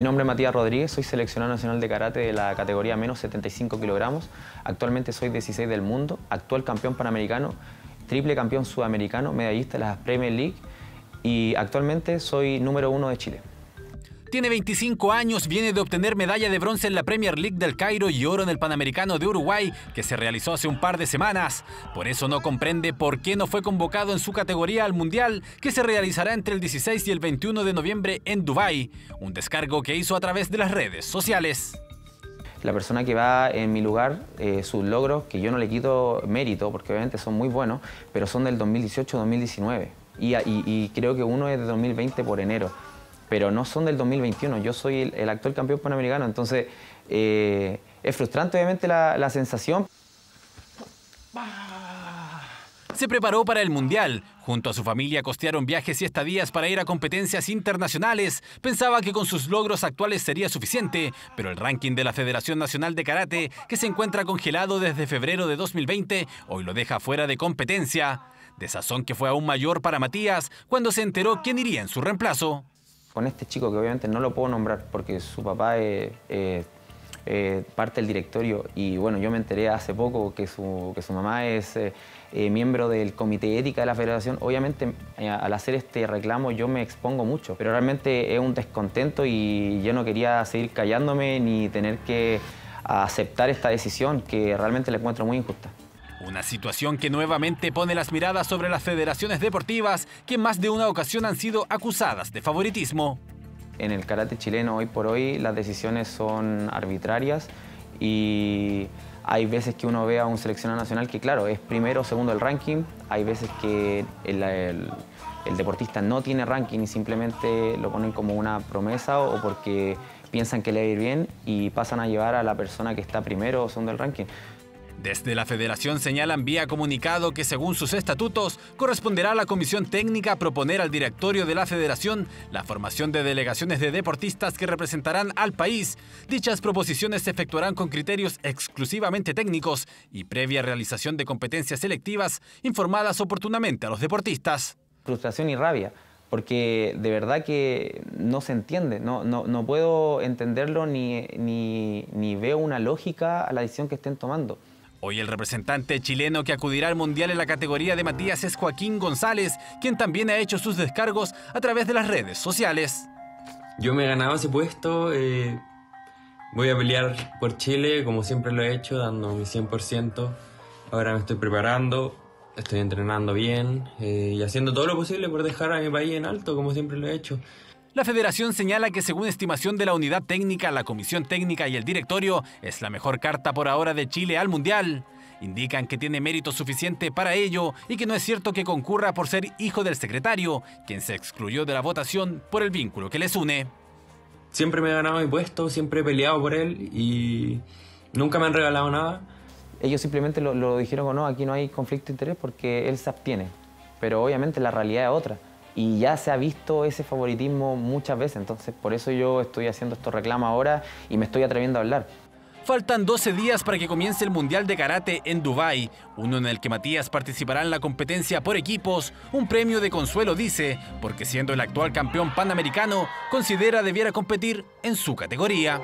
Mi nombre es Matías Rodríguez, soy seleccionado nacional de karate de la categoría menos 75 kilogramos. Actualmente soy 16 del mundo, actual campeón panamericano, triple campeón sudamericano, medallista de la Premier League y actualmente soy número uno de Chile. Tiene 25 años, viene de obtener medalla de bronce en la Premier League del Cairo y oro en el Panamericano de Uruguay, que se realizó hace un par de semanas. Por eso no comprende por qué no fue convocado en su categoría al Mundial, que se realizará entre el 16 y el 21 de noviembre en Dubái. Un descargo que hizo a través de las redes sociales. La persona que va en mi lugar, eh, sus logros, que yo no le quito mérito, porque obviamente son muy buenos, pero son del 2018-2019. Y, y creo que uno es de 2020 por enero pero no son del 2021. Yo soy el, actual campeón panamericano, entonces eh, es frustrante obviamente la, sensación. Se preparó para el Mundial. Junto a su familia costearon viajes y estadías para ir a competencias internacionales. Pensaba que con sus logros actuales sería suficiente, pero el ranking de la Federación Nacional de Karate, que se encuentra congelado desde febrero de 2020, hoy lo deja fuera de competencia. Desazón que fue aún mayor para Matías cuando se enteró quién iría en su reemplazo con este chico, que obviamente no lo puedo nombrar porque su papá es, parte del directorio y bueno, yo me enteré hace poco que su, que su mamá es eh, eh, miembro del comité ética de la federación. Obviamente eh, al hacer este reclamo yo me expongo mucho, pero realmente es un descontento y yo no quería seguir callándome ni tener que aceptar esta decisión que realmente la encuentro muy injusta. Una situación que nuevamente pone las miradas sobre las federaciones deportivas que en más de una ocasión han sido acusadas de favoritismo. En el karate chileno hoy por hoy las decisiones son arbitrarias y hay veces que uno ve a un seleccionado nacional que claro, es primero o segundo el ranking, hay veces que el, deportista no tiene ranking y simplemente lo ponen como una promesa o porque piensan que le va a ir bien y pasan a llevar a la persona que está primero o segundo del ranking. Desde la federación señalan vía comunicado que según sus estatutos corresponderá a la comisión técnica proponer al directorio de la federación la formación de delegaciones de deportistas que representarán al país. Dichas proposiciones se efectuarán con criterios exclusivamente técnicos y previa realización de competencias selectivas informadas oportunamente a los deportistas. Frustración y rabia porque de verdad que no se entiende, no, no, puedo entenderlo ni, ni, ni veo una lógica a la decisión que estén tomando. Hoy el representante chileno que acudirá al Mundial en la categoría de Matías es Joaquín González, quien también ha hecho sus descargos a través de las redes sociales. Yo me he ganado ese puesto, eh, voy a pelear por Chile como siempre lo he hecho, dando mi 100%. Ahora me estoy preparando, estoy entrenando bien eh, y haciendo todo lo posible por dejar a mi país en alto como siempre lo he hecho. La federación señala que según estimación de la unidad técnica, la comisión técnica y el directorio, es la mejor carta por ahora de Chile al Mundial. Indican que tiene mérito suficiente para ello y que no es cierto que concurra por ser hijo del secretario, quien se excluyó de la votación por el vínculo que les une. Siempre me he ganado mi puesto, siempre he peleado por él y nunca me han regalado nada. Ellos simplemente lo, lo dijeron o no, aquí no hay conflicto de interés porque él se abstiene, pero obviamente la realidad es otra y ya se ha visto ese favoritismo muchas veces, entonces por eso yo estoy haciendo estos reclamos ahora y me estoy atreviendo a hablar. Faltan 12 días para que comience el Mundial de Karate en Dubái, uno en el que Matías participará en la competencia por equipos, un premio de consuelo dice, porque siendo el actual campeón panamericano, considera debiera competir en su categoría.